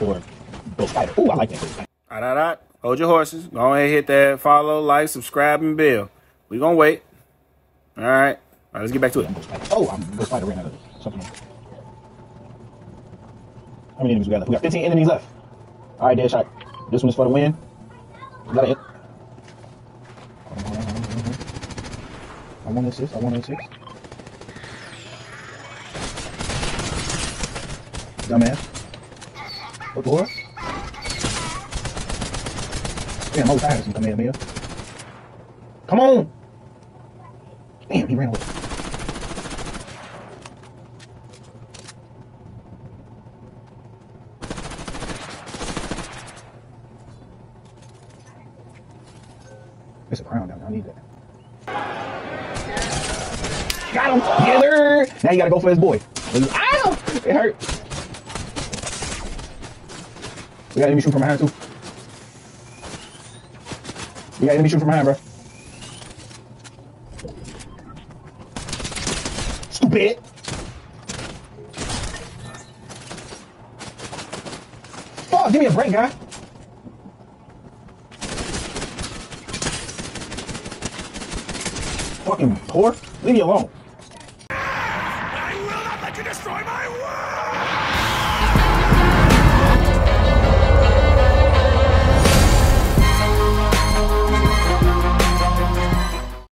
for Ghost Fighter. Ooh, I like that. All right, all right. Hold your horses. Go ahead, and hit that follow, like, subscribe, and bell. We gonna wait. All right. All right, let's get back to it. Oh, I'm Ghost Fighter ran out of something. How many enemies we got left? We got 15 enemies left. All right, Deadshot. This one's for the win. Is that it? I want assist. I want assist. Dumbass. What the what? Damn, I'm tired of some Kamehameha. Come on! Damn, he ran away. It's a crown down there. I need that. Got him! Together! Now you gotta go for his boy. Ow! It hurt. We got enemy shooting from behind too. We got enemy shooting from behind, bro. Stupid. Fuck, give me a break, guy. Fucking poor. Leave me alone. I will not let you destroy my world!